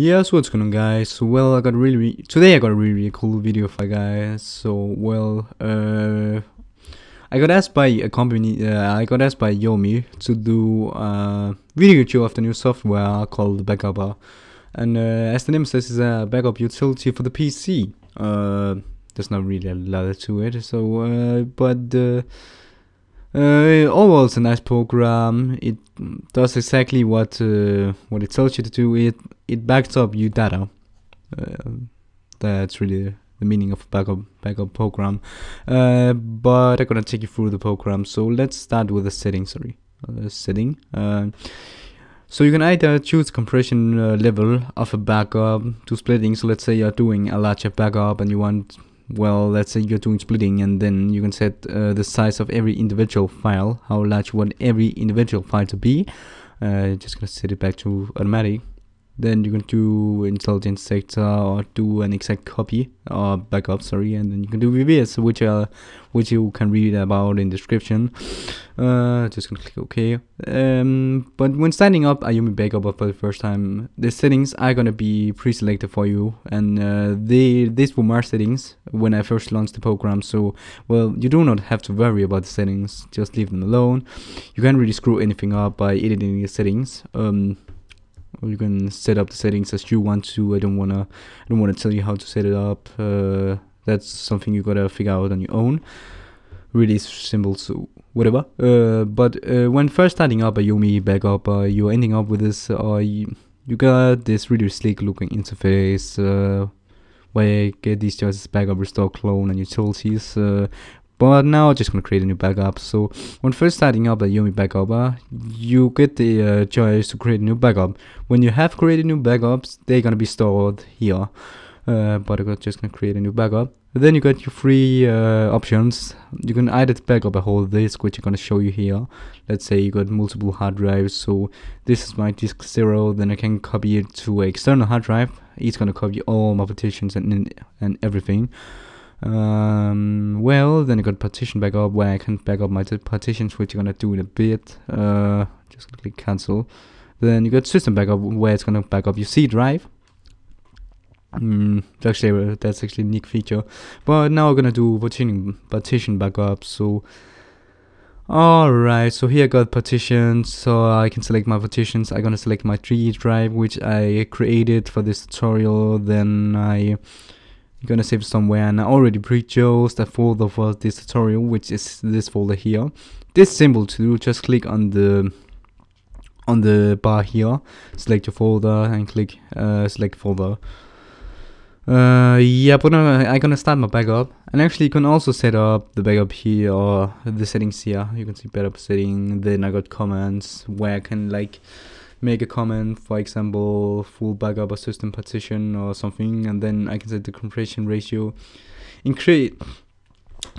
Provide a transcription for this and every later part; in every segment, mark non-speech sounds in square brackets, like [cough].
Yes, what's going on guys? Well, I got really, really today I got a really, really cool video for you guys. So, well, uh, I got asked by a company, uh, I got asked by Aomei to do a video review of the new software called Backup. And uh, as the name says, it's a backup utility for the PC. Uh, there's not really a lot to it, so, uh, but uh, uh, overall, it's a nice program. It does exactly what uh, what it tells you to do. It it backs up your data. Uh, that's really the meaning of backup backup program. Uh, but I'm gonna take you through the program. So let's start with the setting. Sorry, uh, setting. Uh, so you can either choose compression uh, level of a backup to splitting. So let's say you're doing a larger backup and you want well, let's say you're doing splitting and then you can set uh, the size of every individual file, how large you want every individual file to be. Uh, just gonna set it back to automatic then you can do intelligent sector or do an exact copy or backup sorry and then you can do VSS which uh which you can read about in description. Uh just gonna click ok. Um but when signing up Aomei backup for the first time. The settings are gonna be pre-selected for you and uh, they these were my settings when I first launched the program. So well you do not have to worry about the settings. Just leave them alone. You can't really screw anything up by editing the settings. Um you can set up the settings as you want to. I don't want to i don't want to tell you how to set it up. Uh, that's something you gotta figure out on your own. Really simple so whatever. Uh, but uh, when first starting up Aomei backup uh, you're ending up with this uh, you, you got this really sleek looking interface uh, where you get these choices backup restore clone and utilities uh, but now I'm just gonna create a new backup. So when first starting up the Aomei backup, uh, you get the uh, choice to create a new backup. When you have created new backups, they're gonna be stored here. Uh, but I'm just gonna create a new backup. Then you got your three uh, options. You can either backup a whole disk, which I'm gonna show you here. Let's say you got multiple hard drives. So this is my disk zero. Then I can copy it to an external hard drive. It's gonna copy all my partitions and and everything. Um, well, then I got partition backup where I can back up my partitions, which I'm gonna do in a bit. Uh, just click cancel. Then you got system backup where it's gonna back up your C drive. Mm, actually, that's actually a neat feature. But now we're gonna do partition partition backup. So, alright. So here I got partitions. So I can select my partitions. I'm gonna select my 3 drive, which I created for this tutorial. Then I you're gonna save somewhere and I already pre-chose the folder for this tutorial which is this folder here. This simple to do just click on the on the bar here. Select your folder and click uh, select folder. Uh, yeah but I'm gonna start my backup. And actually you can also set up the backup here or the settings here. You can see backup setting then I got commands where I can like make a comment, for example, full backup a system partition or something, and then I can set the compression ratio. Encrypt,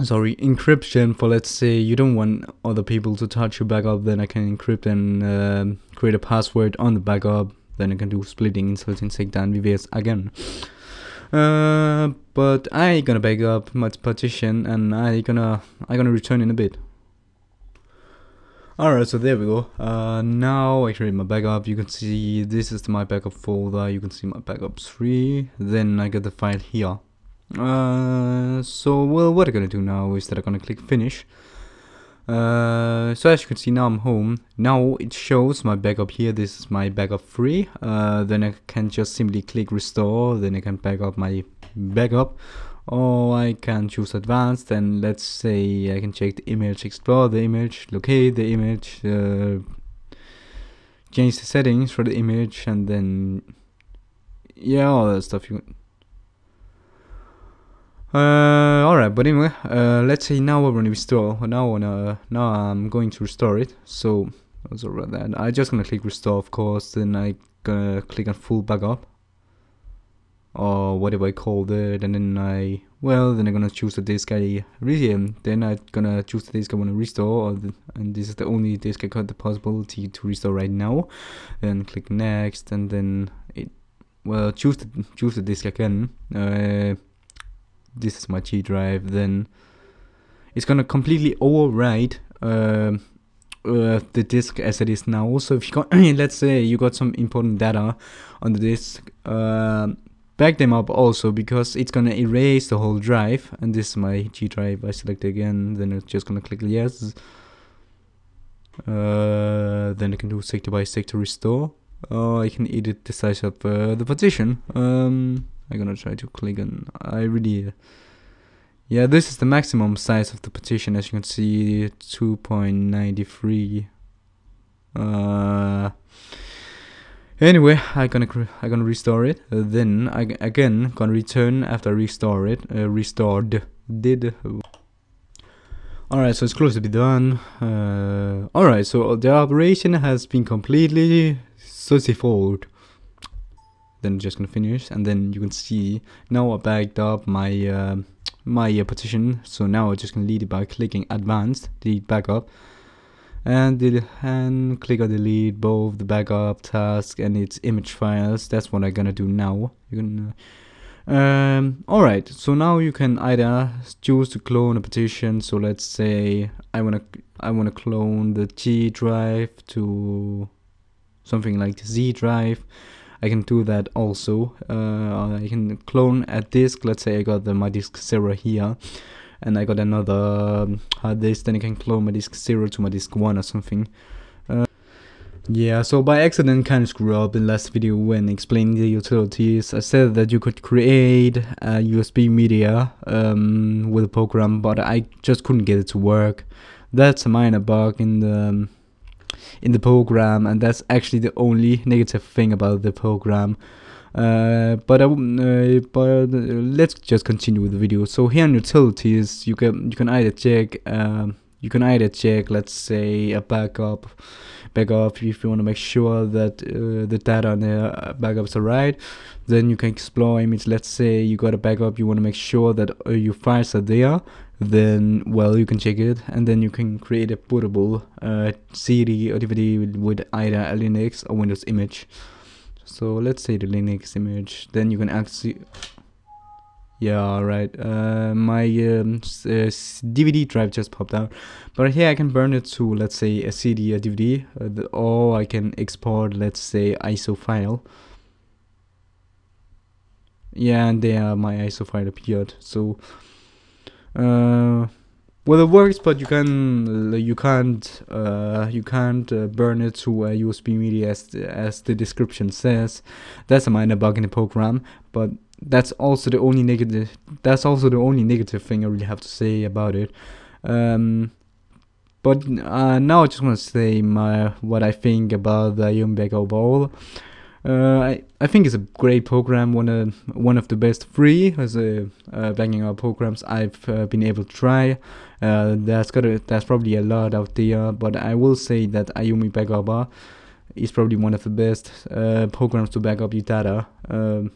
sorry, encryption for let's say you don't want other people to touch your backup, then I can encrypt and uh, create a password on the backup. Then I can do splitting, insulting, takedown, VSS again. Uh, but I gonna back up my partition and I gonna I gonna return in a bit. Alright, so there we go. Uh, now I create my backup. You can see this is my backup folder. You can see my backup 3. Then I get the file here. Uh, so, well, what I'm gonna do now is that I'm gonna click finish. Uh, so as you can see now I'm home. Now it shows my backup here. This is my backup 3. Uh, then I can just simply click restore. Then I can back up my backup or I can choose advanced and let's say I can check the image, explore the image, locate the image, uh, change the settings for the image and then yeah all that stuff you uh, alright but anyway uh, let's say now we're gonna restore now now I'm going to restore it so also that. I just gonna click restore of course then I gonna click on full backup or whatever I called it and then I well then I'm gonna choose the disk I really then I'm gonna choose the disk I want to restore the, and this is the only disk I got the possibility to restore right now. Then click next and then it well choose the choose the disk again. Uh, this is my G drive then it's gonna completely overwrite uh, uh, the disk as it is now. So if you got, [clears throat] let's say you got some important data on the disk, uh, back them up also because it's gonna erase the whole drive. And this is my G drive. I select again, then it's just gonna click yes. Uh, then I can do sector by sector restore. Or I can edit the size of uh, the partition. Um, I'm gonna try to click on. I really. Yeah, this is the maximum size of the partition as you can see 2.93 uh anyway i gonna i gonna restore it uh, then i again gonna return after restore it uh, restored did. Alright so it's close to be done uh, alright so the operation has been completely successful. Then just gonna finish and then you can see now I backed up my uh, my uh, partition so now I'm just gonna lead it by clicking advanced delete backup and delete, and click on delete both the backup task and its image files. That's what I'm gonna do now. You can uh, um all right so now you can either choose to clone a partition. So let's say I want to I want to clone the G drive to something like the Z drive. I can do that also. Uh, I can clone a disk. Let's say I got the, my disk 0 here and I got another um, hard disk then I can clone my disk 0 to my disk 1 or something. Uh, yeah, so by accident kind of screw up in last video when explaining the utilities. I said that you could create a USB media um, with a program but I just couldn't get it to work. That's a minor bug in the um, in the program and that's actually the only negative thing about the program uh, but I, uh, but uh, let's just continue with the video. So here in utilities you can you can either check um, you can either check let's say a backup backup if you want to make sure that uh, the data on the backups are right then you can explore image. Let's say you got a backup you want to make sure that uh, your files are there then well you can check it and then you can create a bootable uh, CD or DVD with either a Linux or Windows image so let's say the Linux image then you can actually yeah right uh, my um, uh, DVD drive just popped out. But here I can burn it to let's say a CD a DVD uh, or I can export let's say ISO file. Yeah and there my ISO file appeared. So uh, well, it works, but you can you can't uh, you can't uh, burn it to a USB media as the, as the description says. That's a minor bug in the program, but that's also the only negative. That's also the only negative thing I really have to say about it. Um, but uh, now I just want to say my what I think about the Yumbek overall. Uh, I, I think it's a great program, one of one of the best free as a uh, banging out programs I've uh, been able to try. Uh, there's got a, there's probably a lot out there, but I will say that Aomei Backup is probably one of the best uh, programs to back up your data. Um,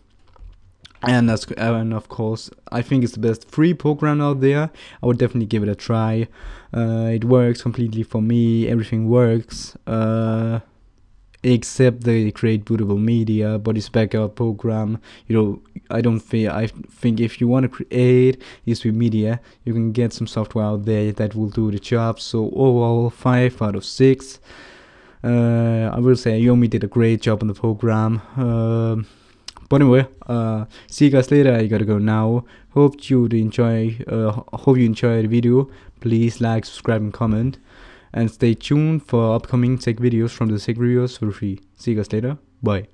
and that's and of course I think it's the best free program out there. I would definitely give it a try. Uh, it works completely for me. Everything works. Uh, except they create bootable media but it's backup program you know i don't think i think if you want to create usb media you can get some software out there that will do the job. So overall five out of six. Uh, i will say Aomei did a great job on the program. Uh, but anyway uh, see you guys later. I gotta go now. Hope you enjoy uh, hope you enjoy the video. Please like subscribe and comment and stay tuned for upcoming tech videos from the Tech Reviewers for free. See you guys later. Bye.